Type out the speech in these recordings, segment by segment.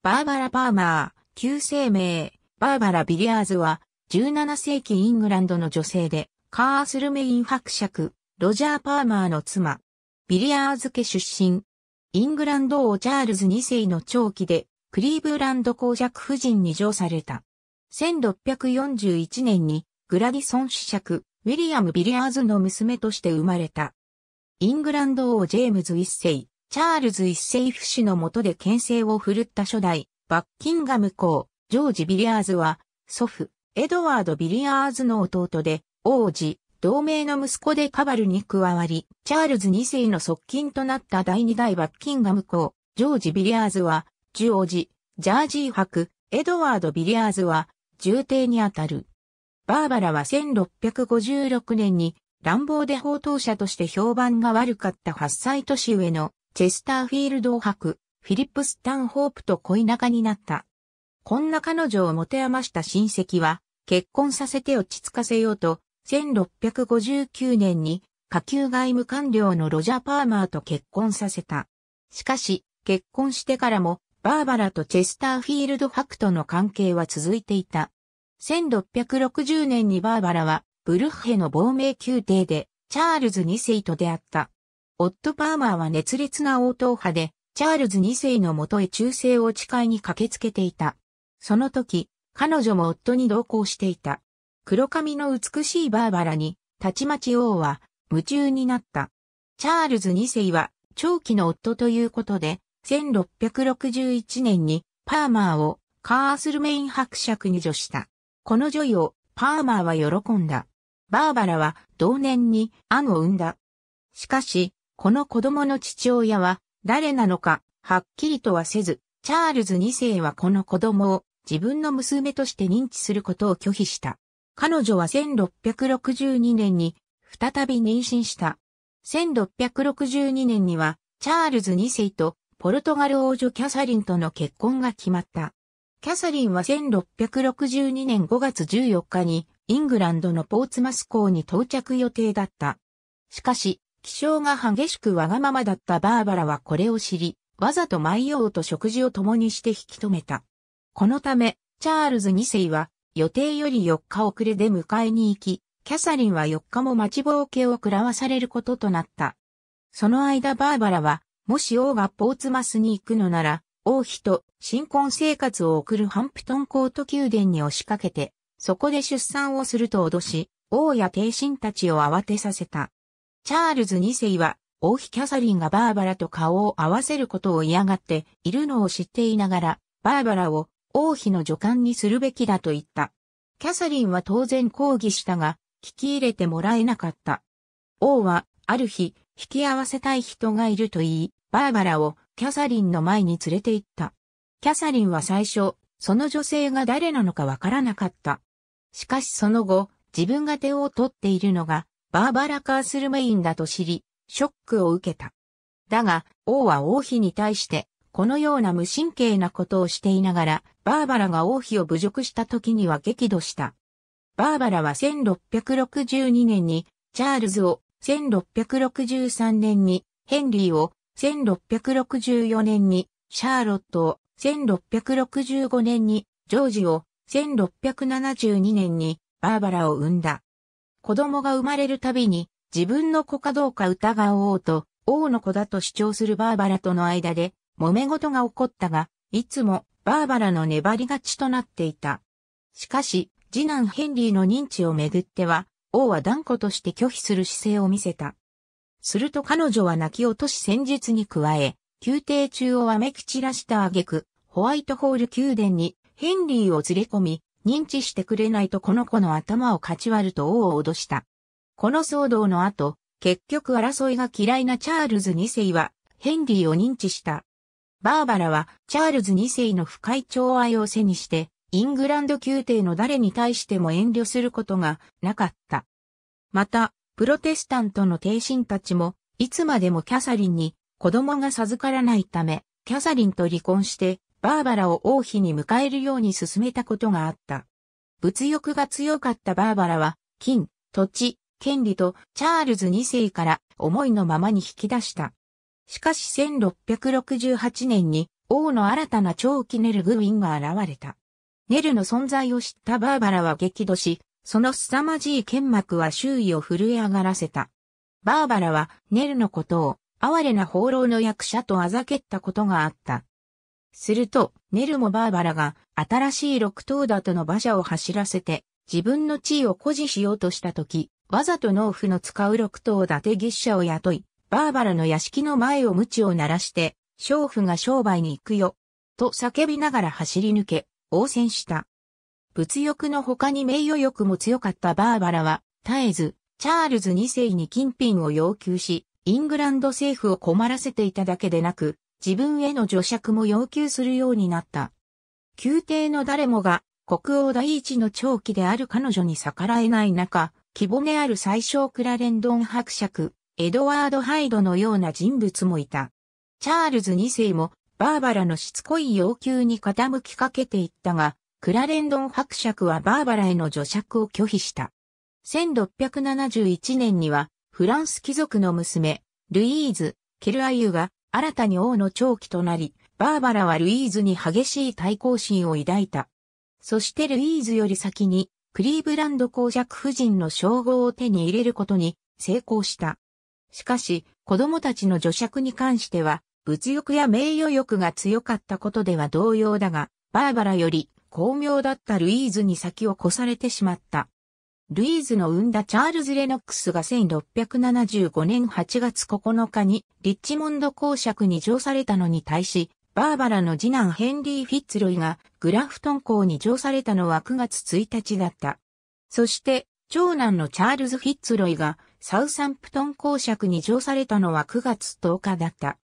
バーバラ・パーマー、旧姓名、バーバラ・ビリアーズは、17世紀イングランドの女性で、カースルメイン伯爵、ロジャー・パーマーの妻。ビリアーズ家出身。イングランド王チャールズ2世の寵姫で、クリーブランド公爵夫人に叙された。1641年に、グランディソン子爵、ウィリアム・ビリアーズの娘として生まれた。イングランド王ジェームズ1世、チャールズ1世父子の下で権勢を振るった初代、バッキンガム公、ジョージ・ビリアーズは、祖父、エドワード・ビリアーズの弟で、王子、同盟の息子でカバルに加わり、チャールズ2世の側近となった第二代バッキンガム公、ジョージ・ビリアーズは、ジュ王子、ジャージー伯、エドワード・ビリアーズは、重帝にあたる。バーバラは1656年に乱暴で宝刀者として評判が悪かった8歳年上のチェスターフィールドを伯、フィリップ・スタンホープと恋仲になった。こんな彼女を持て余した親戚は、結婚させて落ち着かせようと、1659年に下級外務官僚のロジャー・パーマーと結婚させた。しかし、結婚してからも、バーバラとチェスターフィールド・ハクとの関係は続いていた。1660年にバーバラは、ブルッヘの亡命宮廷で、チャールズ2世と出会った。オット・パーマーは熱烈な応答派で、チャールズ2世のもとへ忠誠を誓いに駆けつけていた。その時、彼女も夫に同行していた。黒髪の美しいバーバラに、たちまち王は夢中になった。チャールズ2世は長期の夫ということで、1661年にパーマーをカースルメイン伯爵に除した。この女位をパーマーは喜んだ。バーバラは同年にアンを産んだ。しかし、この子供の父親は誰なのかはっきりとはせず、チャールズ2世はこの子供を自分の娘として認知することを拒否した。彼女は1662年に再び妊娠した。1662年にはチャールズ2世とポルトガル王女キャサリンとの結婚が決まった。キャサリンは1662年5月14日にイングランドのポーツマス港に到着予定だった。しかし、気象が激しくわがままだったバーバラはこれを知り、わざと舞王と食事を共にして引き止めた。このため、チャールズ2世は予定より4日遅れで迎えに行き、キャサリンは4日も待ちぼうけを食らわされることとなった。その間バーバラは、もし王がポーツマスに行くのなら、王妃と新婚生活を送るハンプトンコート宮殿に押しかけて、そこで出産をすると脅し、王や帝臣たちを慌てさせた。チャールズ2世は、王妃キャサリンがバーバラと顔を合わせることを嫌がっているのを知っていながら、バーバラを王妃の助官にするべきだと言った。キャサリンは当然抗議したが、聞き入れてもらえなかった。王は、ある日、引き合わせたい人がいると言い、バーバラをキャサリンの前に連れて行った。キャサリンは最初、その女性が誰なのかわからなかった。しかしその後、自分が手を取っているのが、バーバラ・カースルメインだと知り、ショックを受けた。だが、王は王妃に対して、このような無神経なことをしていながら、バーバラが王妃を侮辱した時には激怒した。バーバラは1662年にチャールズを、1663年にヘンリーを、1664年にシャーロットを、1665年にジョージを、1672年にバーバラを産んだ。子供が生まれるたびに自分の子かどうか疑おうと王の子だと主張するバーバラとの間で揉め事が起こったが、いつもバーバラの粘り勝ちとなっていた。しかし、次男ヘンリーの認知をめぐっては、王は断固として拒否する姿勢を見せた。すると彼女は泣き落とし戦術に加え、宮廷中をわめき散らした挙句、ホワイトホール宮殿にヘンリーを連れ込み、認知してくれないとこの子の頭をかち割ると王を脅した。この騒動の後、結局争いが嫌いなチャールズ2世は、ヘンリーを認知した。バーバラはチャールズ2世の深い寵愛を背にして、イングランド宮廷の誰に対しても遠慮することがなかった。また、プロテスタントの帝臣たちも、いつまでもキャサリンに子供が授からないため、キャサリンと離婚して、バーバラを王妃に迎えるように進めたことがあった。物欲が強かったバーバラは、金、土地、権利とチャールズ2世から思いのままに引き出した。しかし1668年に王の新たな長期ネルグウィンが現れた。ネルの存在を知ったバーバラは激怒し、その凄まじい剣幕は周囲を震え上がらせた。バーバラはネルのことを哀れな放浪の役者とあざけったことがあった。すると、ネルもバーバラが新しい六頭立の馬車を走らせて自分の地位を誇示しようとしたとき、わざと農夫の使う六頭立て牛車を雇い、バーバラの屋敷の前を鞭を鳴らして、娼婦が商売に行くよ、と叫びながら走り抜け、応戦した。物欲の他に名誉欲も強かったバーバラは、絶えず、チャールズ2世に金品を要求し、イングランド政府を困らせていただけでなく、自分への除釈も要求するようになった。宮廷の誰もが国王第一の長期である彼女に逆らえない中、希望ある最小クラレンドン伯爵、エドワード・ハイドのような人物もいた。チャールズ2世もバーバラのしつこい要求に傾きかけていったが、クラレンドン伯爵はバーバラへの除釈を拒否した。1671年にはフランス貴族の娘、ルイーズ、ケルアユが新たに王の長期となり、バーバラはルイーズに激しい対抗心を抱いた。そしてルイーズより先に、クリーブランド公爵夫人の称号を手に入れることに成功した。しかし、子供たちの叙爵に関しては、物欲や名誉欲が強かったことでは同様だが、バーバラより巧妙だったルイーズに先を越されてしまった。ルイーズの生んだチャールズ・レノックスが1675年8月9日にリッチモンド公爵に叙されたのに対し、バーバラの次男ヘンリー・フィッツロイがグラフトン公に叙されたのは9月1日だった。そして長男のチャールズ・フィッツロイがサウサンプトン公爵に上されたのは9月10日だった。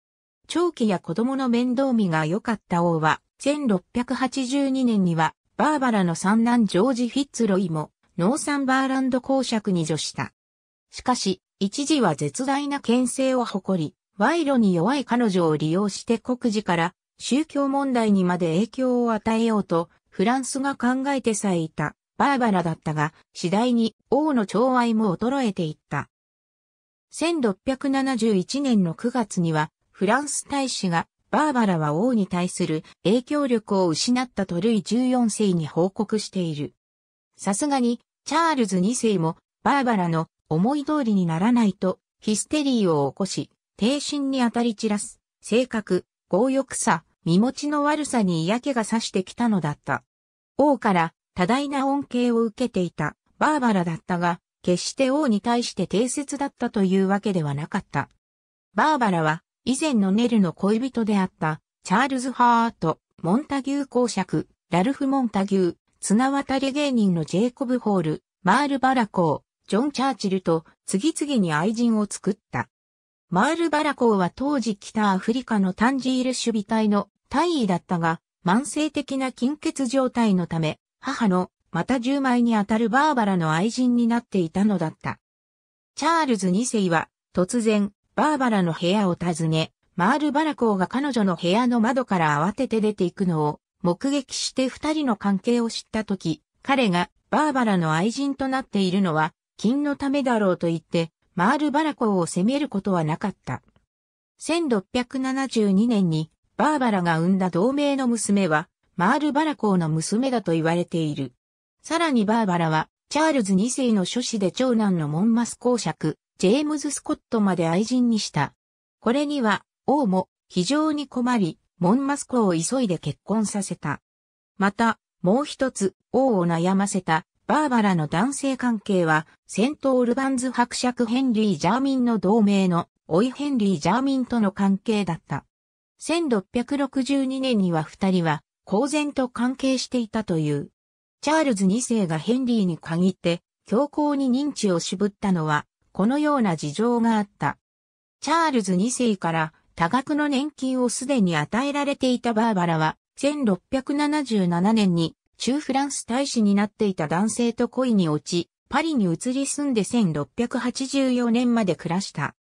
長期や子供の面倒見が良かった王は1682年にはバーバラの三男ジョージ・フィッツロイもノーサンバーランド公爵に除した。しかし、一時は絶大な牽制を誇り、賄賂に弱い彼女を利用して国事から宗教問題にまで影響を与えようと、フランスが考えてさえいたバーバラだったが、次第に王の寵愛も衰えていった。1671年の9月には、フランス大使がバーバラは王に対する影響力を失ったとルイ14世に報告している。さすがにチャールズ2世もバーバラの思い通りにならないとヒステリーを起こし、低心に当たり散らす、性格、強欲さ、身持ちの悪さに嫌気がさしてきたのだった。王から多大な恩恵を受けていたバーバラだったが、決して王に対して定説だったというわけではなかった。バーバラは以前のネルの恋人であったチャールズ・ハート、モンタギュー公爵、ラルフ・モンタギュー、綱渡り芸人のジェイコブ・ホール、マール・バラコー、ジョン・チャーチルと次々に愛人を作った。マール・バラコーは当時北アフリカのタンジール守備隊の大尉だったが、慢性的な金欠状態のため、母のまた10枚にあたるバーバラの愛人になっていたのだった。チャールズ2世は突然バーバラの部屋を訪ね、マール・バラコーが彼女の部屋の窓から慌てて出ていくのを目撃して二人の関係を知ったとき、彼がバーバラの愛人となっているのは金のためだろうと言って、マール・バラコを責めることはなかった。1672年にバーバラが産んだ同盟の娘は、マール・バラコの娘だと言われている。さらにバーバラは、チャールズ2世の諸子で長男のモンマス公爵、ジェームズ・スコットまで愛人にした。これには、王も非常に困り、モンマスコを急いで結婚させた。また、もう一つ、王を悩ませた、バーバラの男性関係は、セント・オルバンズ伯爵ヘンリー・ジャーミンの同盟の、オイ・ヘンリー・ジャーミンとの関係だった。1662年には二人は、公然と関係していたという。チャールズ2世がヘンリーに限って、強行に認知を渋ったのは、このような事情があった。チャールズ2世から多額の年金をすでに与えられていたバーバラは、1677年に駐フランス大使になっていた男性と恋に落ち、パリに移り住んで1684年まで暮らした。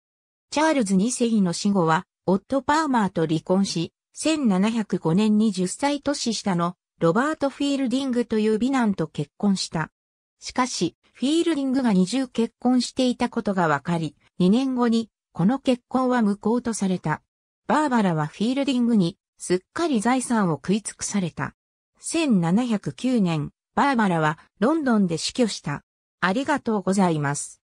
チャールズ2世の死後は、オット・パーマーと離婚し、1705年に10歳年下のロバート・フィールディングという美男と結婚した。しかし、フィールディングが二重結婚していたことが分かり、2年後にこの結婚は無効とされた。バーバラはフィールディングにすっかり財産を食い尽くされた。1709年、バーバラはロンドンで死去した。ありがとうございます。